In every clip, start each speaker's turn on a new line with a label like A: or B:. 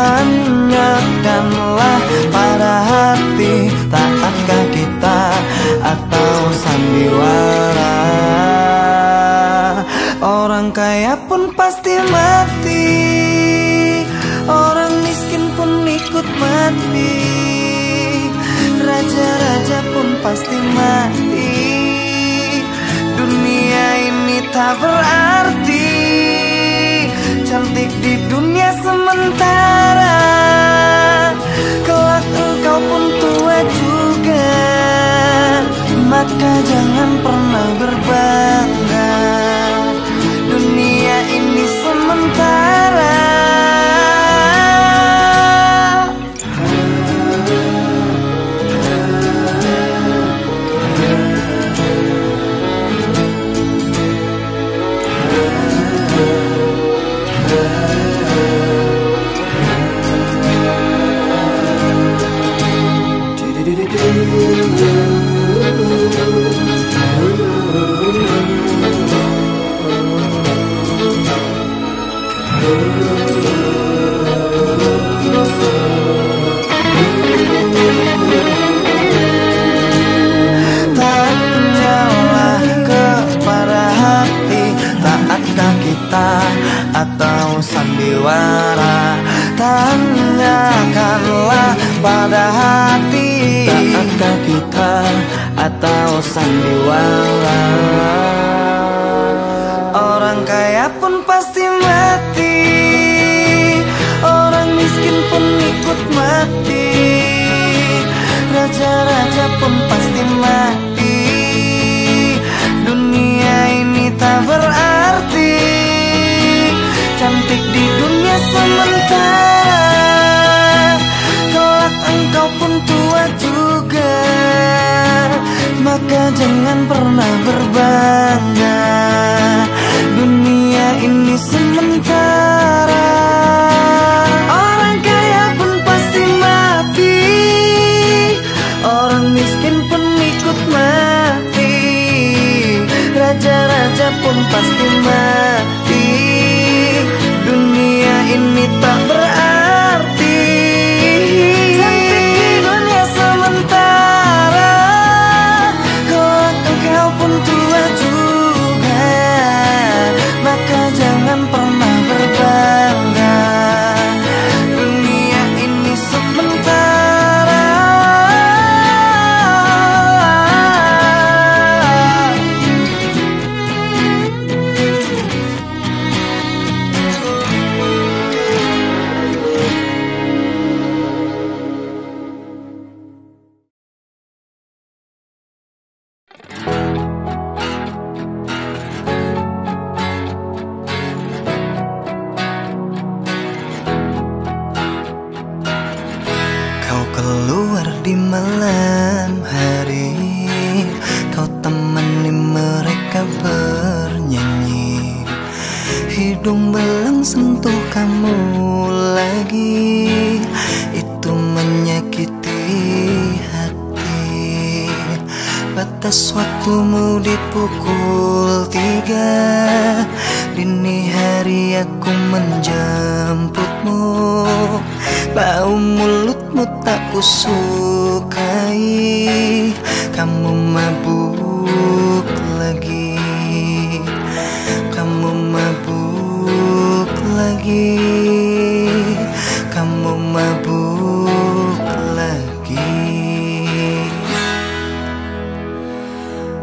A: Tanyakanlah pada hati Taatkah kita atau sandiwara? Orang kaya pun pasti mati Orang miskin pun ikut mati Raja-raja pun pasti mati. Dunia ini tak berarti Cantik di dunia sementara Maka jangan pernah berbangga sandiwara Orang kaya pun pasti mati. Orang miskin pun ikut mati. Raja-raja pun pasti mati. Dunia ini tak berarti. Cantik di dunia sementara Maka jangan pernah berbangga. Dunia ini sementara. Orang kaya pun pasti mati. Orang miskin pun ikut mati. Raja-raja pun pasti mati lagi Kamu mabuk lagi.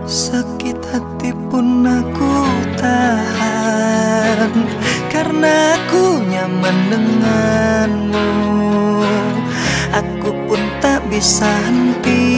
A: Sakit hati pun aku tahan Karena aku nyaman denganmu. Aku pun tak bisa hentikan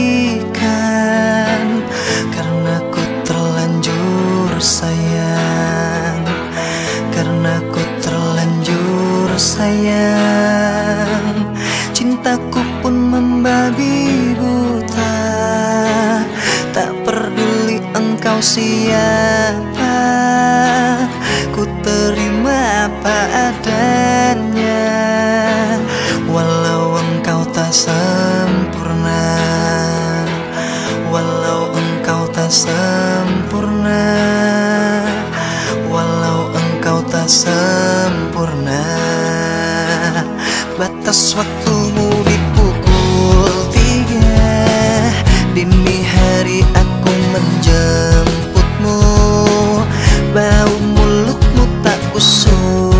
A: batas waktumu di pukul tiga Dini hari aku menjemputmu. Bau mulutmu tak usul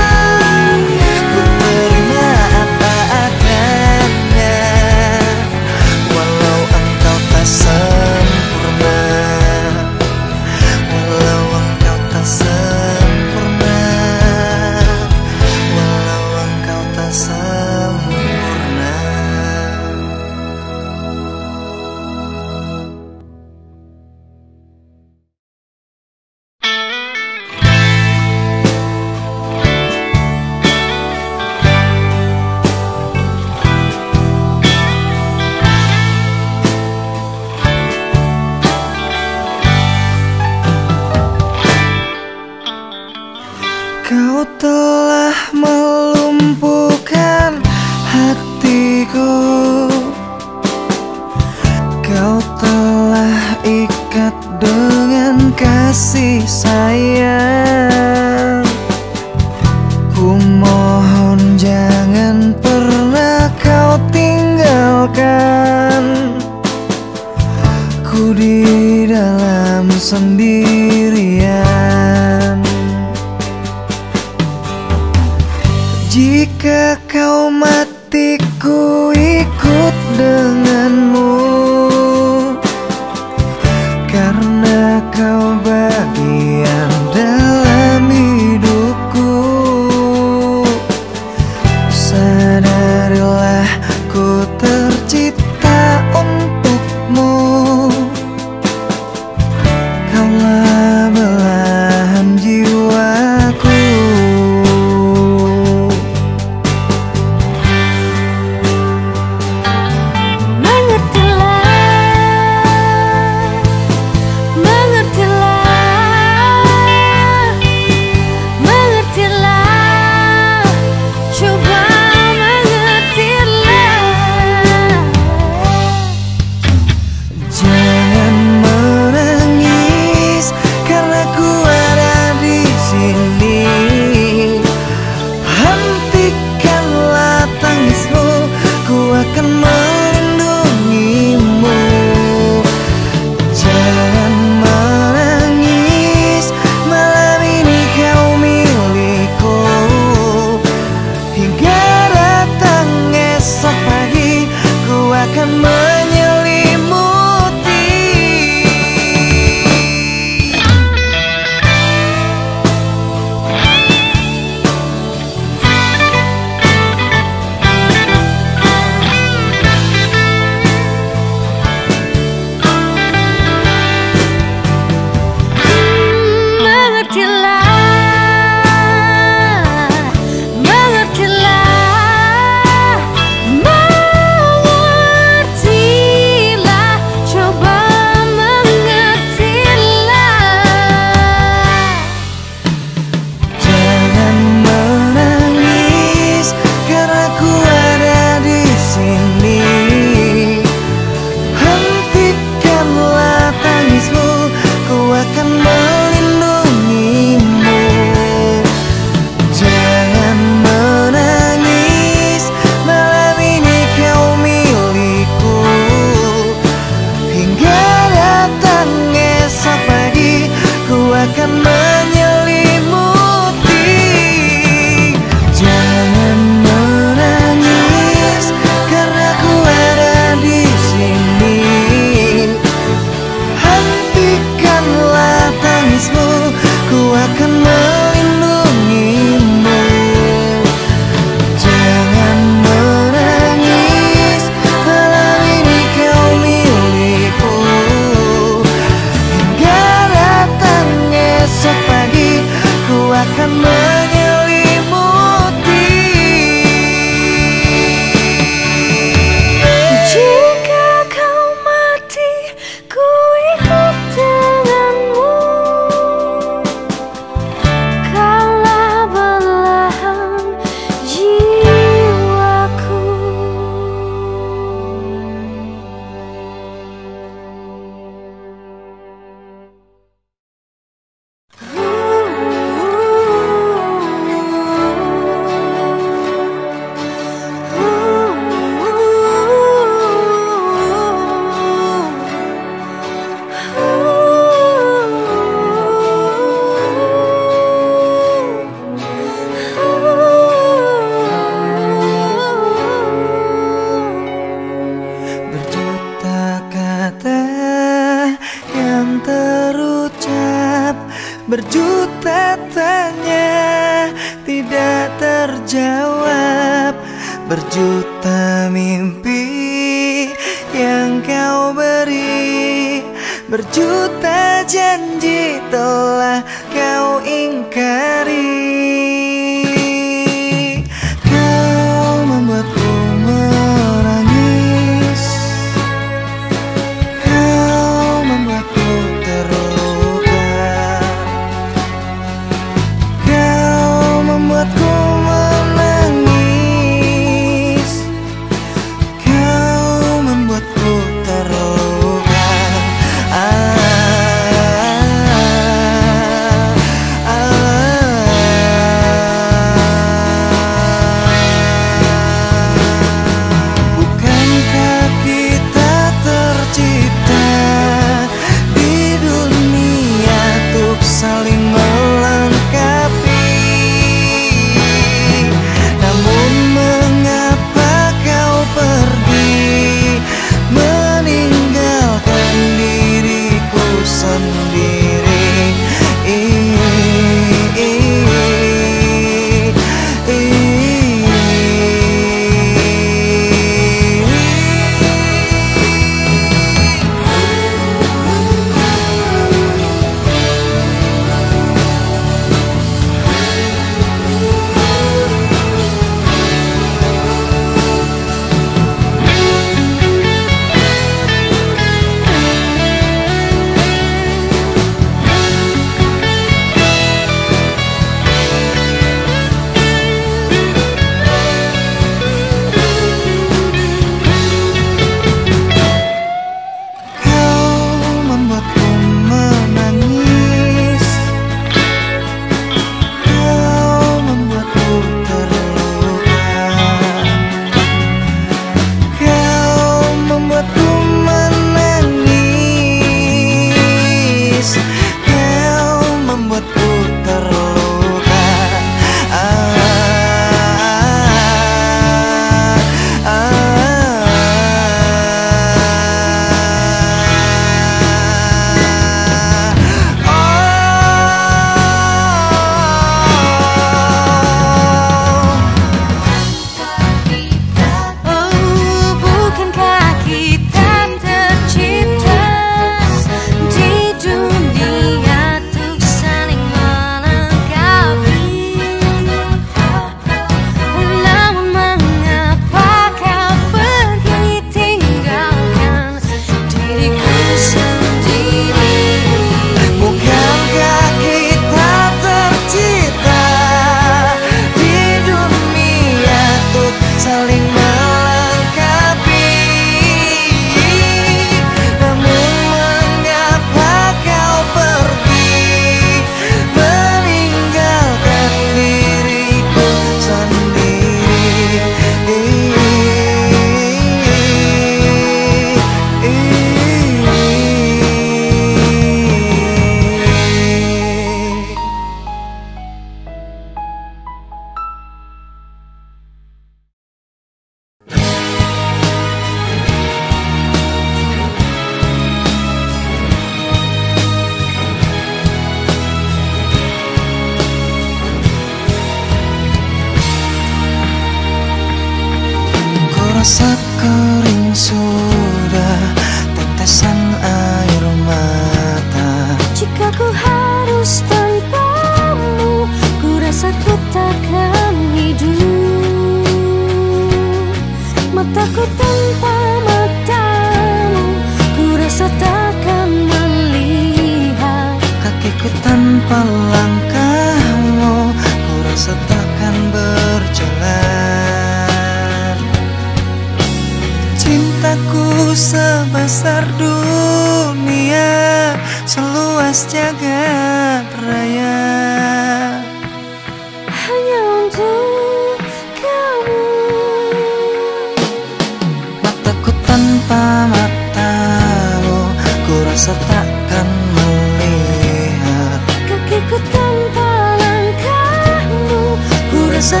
A: masa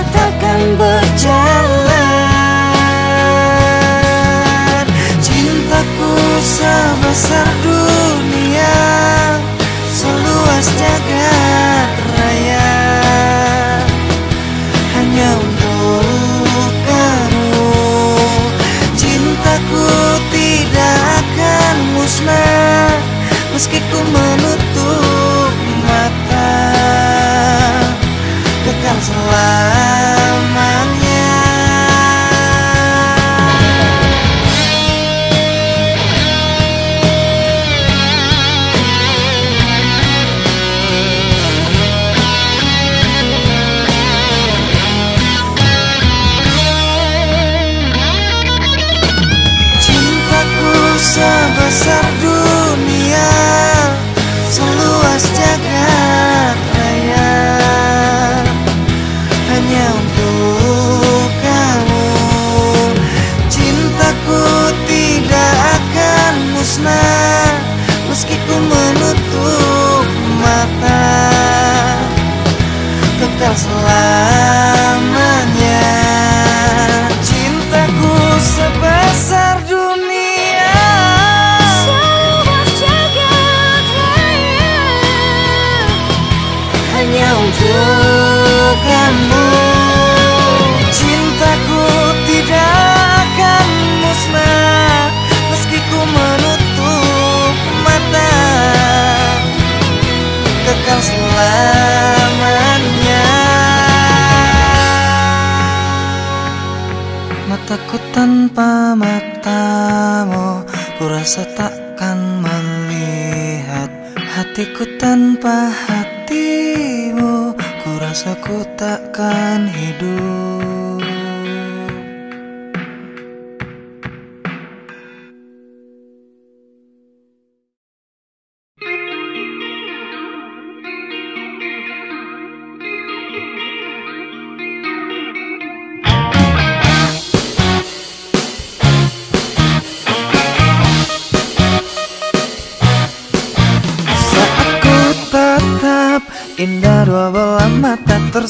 A: berjalan. Cintaku sebesar dunia Seluas jagat raya. Hanya untuk kamu. Cintaku tidak akan musnah Meski ku menang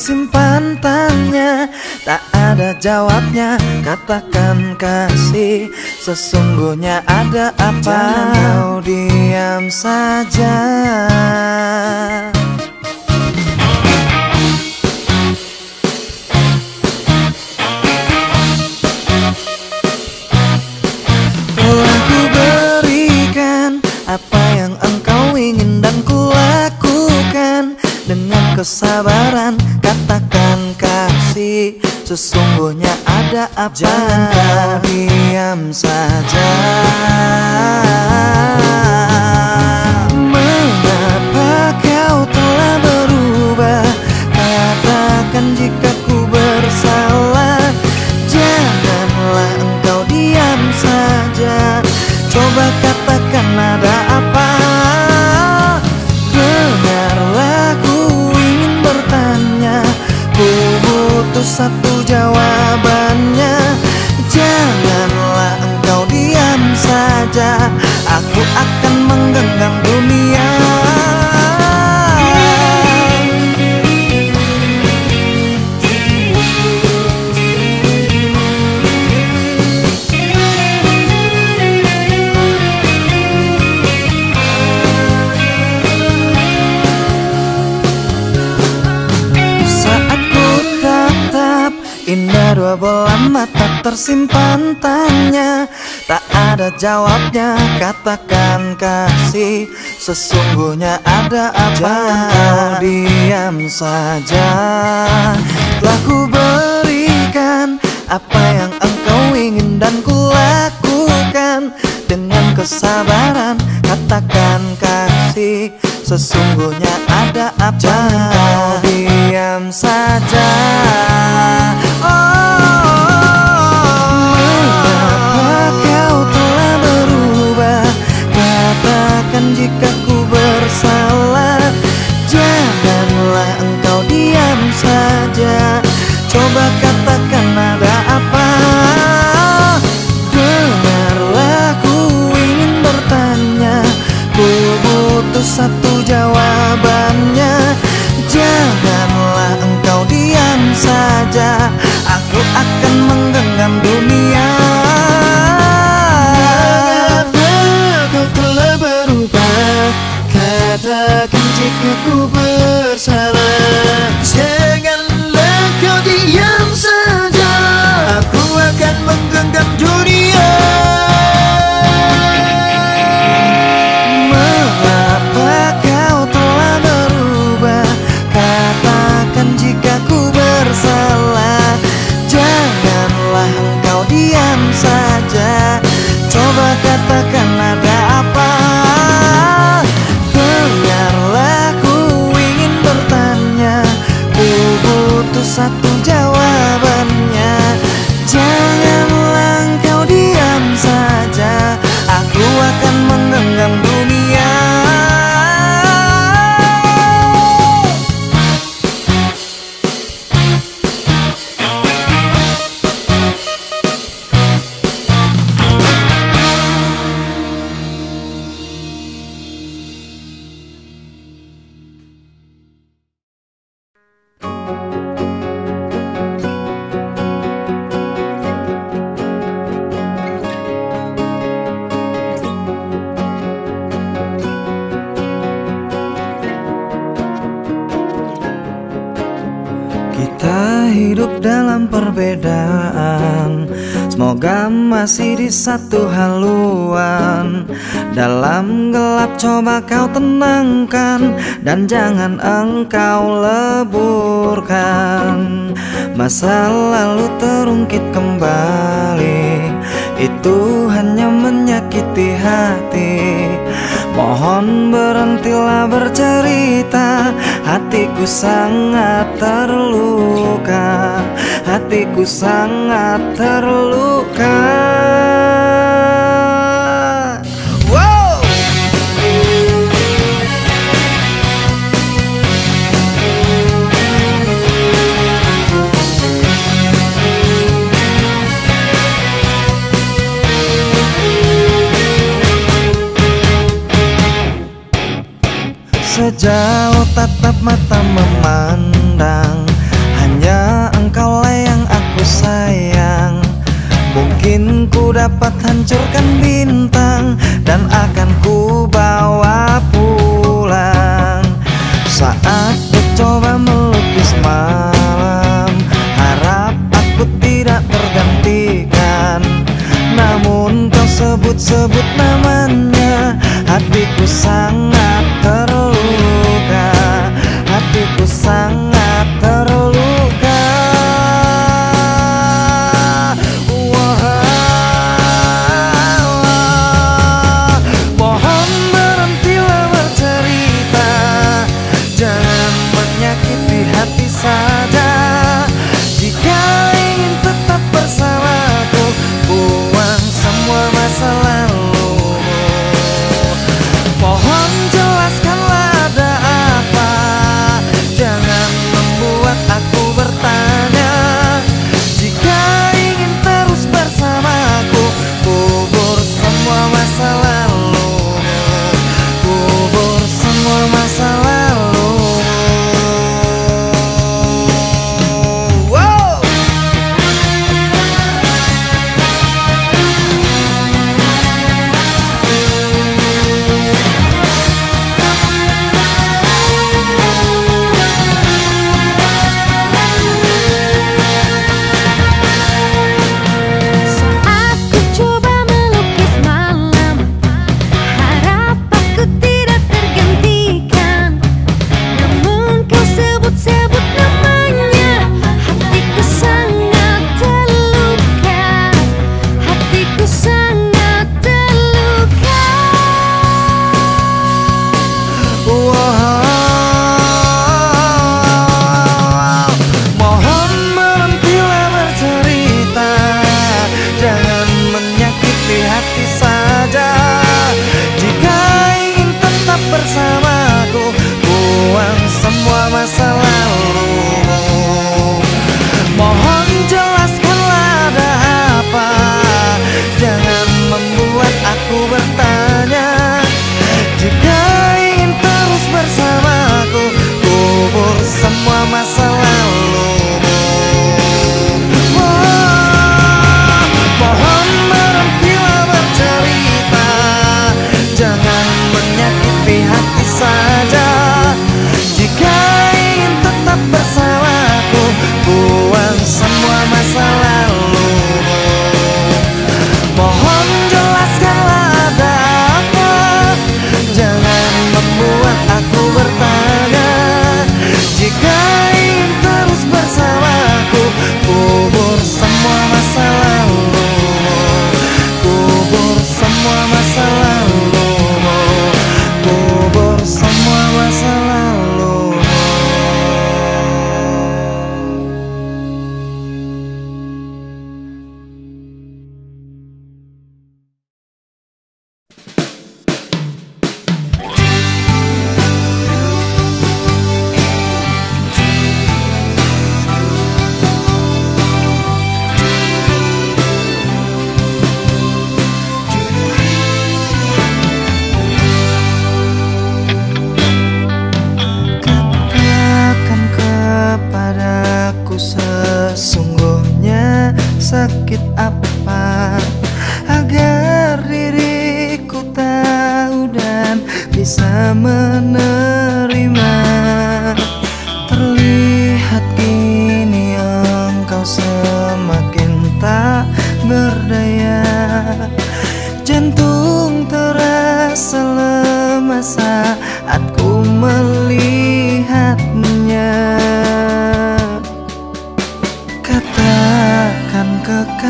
A: tersimpan tanya Tak ada jawabnya katakan kasih. Sesungguhnya ada apa? Jangan kau diam saja. Telah ku berikan apa yang engkau ingin dan ku lakukan dengan kesabaran Sesungguhnya ada apa? Jangan diam saja. Mengapa kau telah berubah? Katakan jika ku bersalah satu jawabannya. Janganlah engkau diam saja. Aku akan menggenggam dunia dua bola mata tersimpan tanya. Tak ada jawabnya katakan kasih. Sesungguhnya ada apa? Jangan kau diam saja. Telah ku berikan apa yang engkau ingin dan ku lakukan. Dengan kesabaran katakan kasih. Sesungguhnya ada apa? Jangan kau diam saja satu jawabannya. Janganlah engkau diam saja Aku akan menggenggam dunia. Katakan jika ku bersalah Kita hidup dalam perbedaan. Semoga masih di satu haluan. Dalam gelap coba kau tenangkan Dan jangan engkau leburkan. Masa lalu terungkit kembali. Itu hanya menyakiti hati. Mohon berhentilah bercerita Hatiku sangat terluka Hatiku sangat terluka. jauh tatap mata memandang Hanya engkau yang aku sayang. Mungkin ku dapat hancurkan bintang Dan akan ku bawa pulang. Saat ku coba melukis malam Harap aku tidak tergantikan Namun kau sebut-sebut namanya Hatiku sangat terang.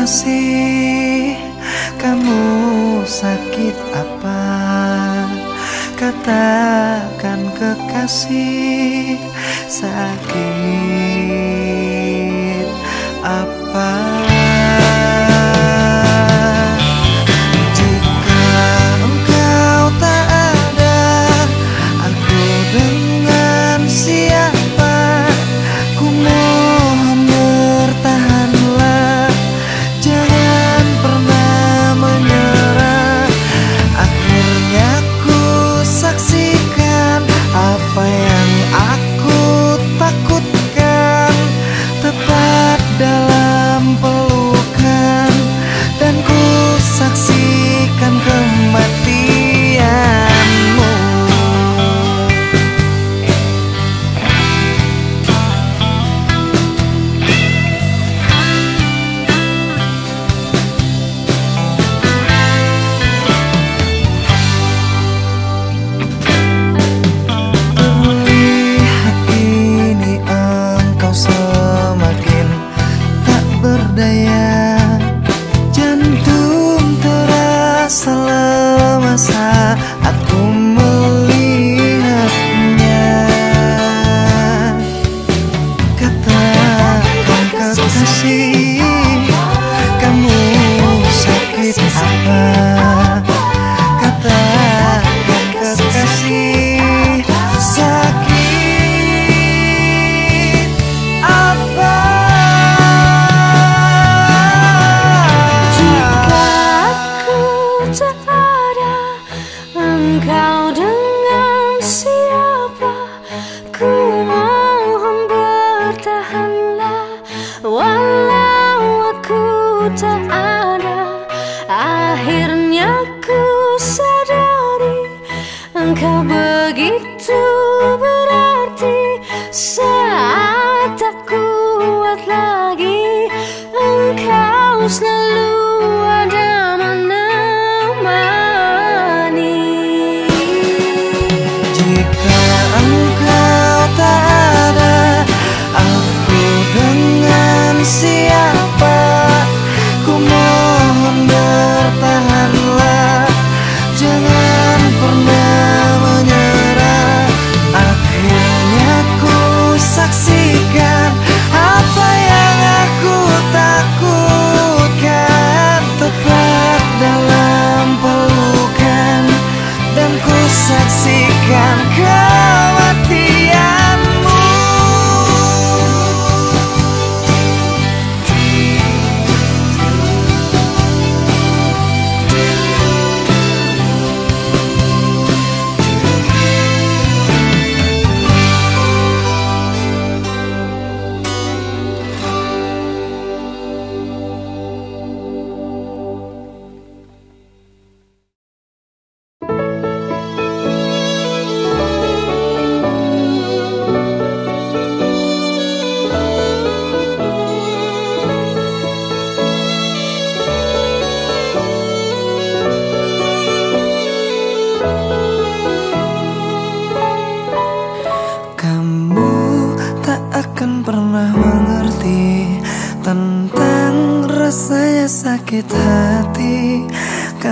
A: masih Kamu sakit apa? Katakan kekasih Sakit.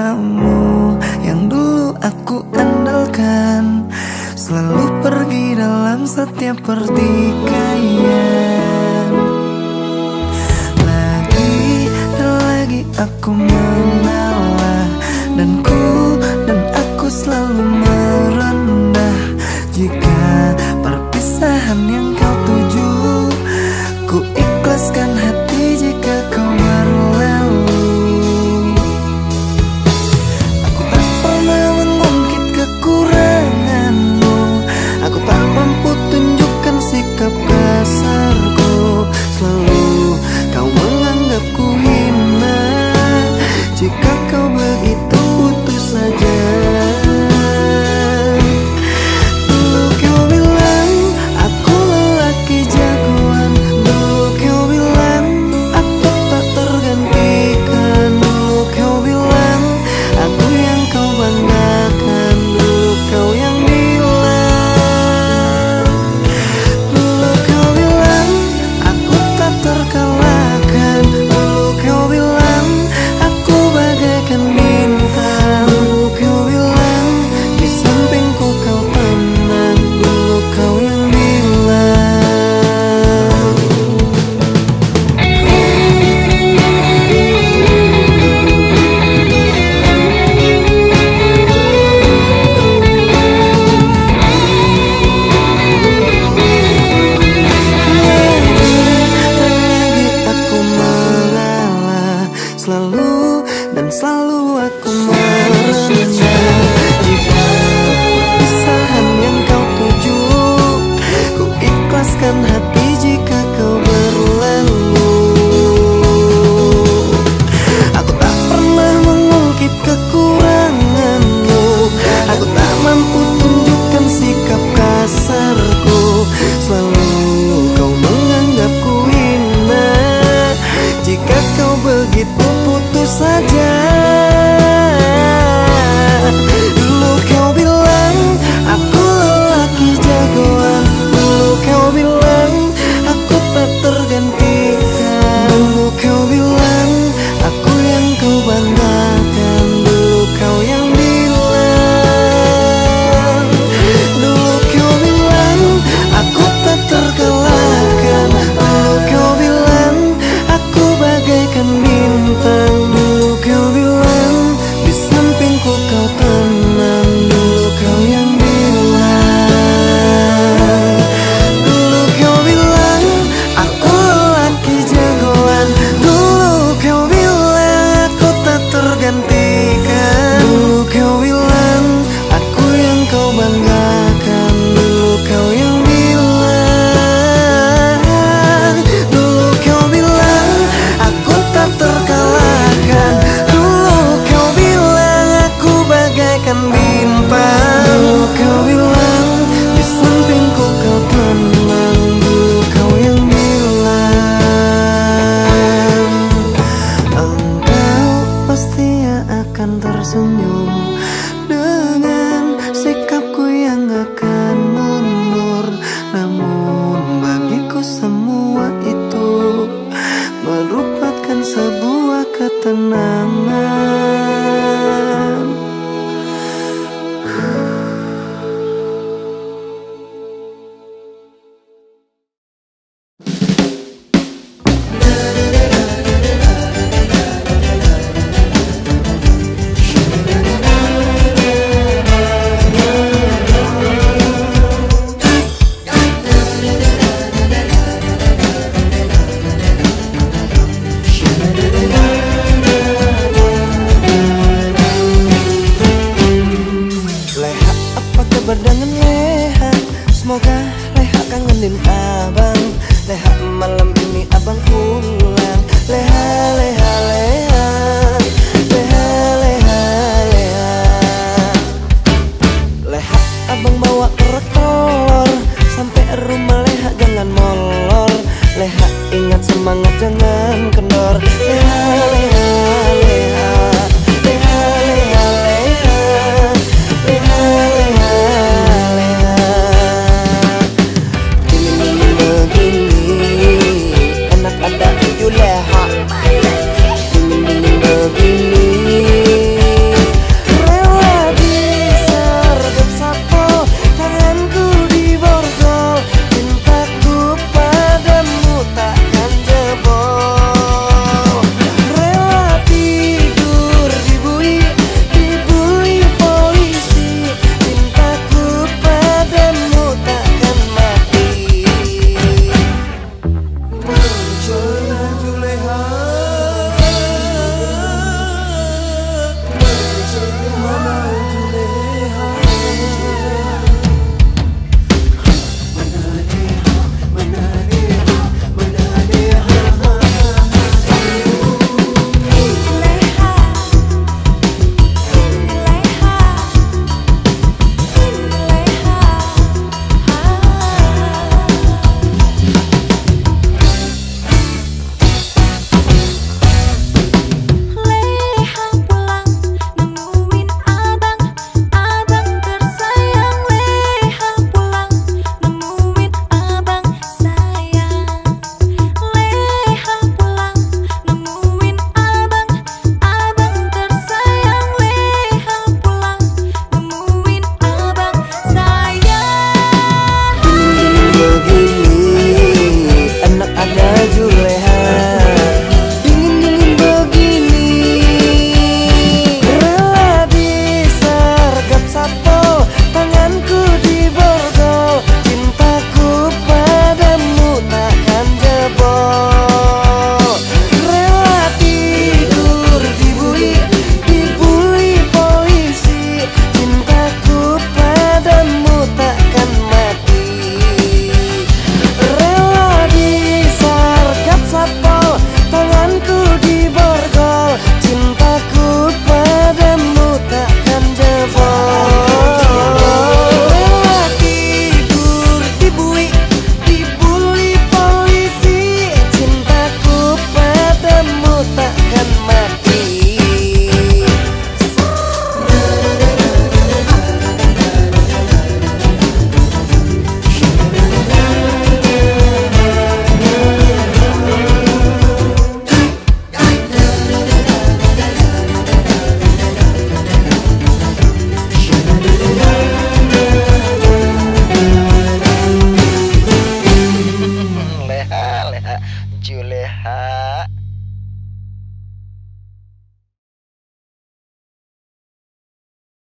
A: kamu Yang dulu aku andalkan. Selalu pergi dalam setiap pertikaian. Lagi dan lagi aku menang.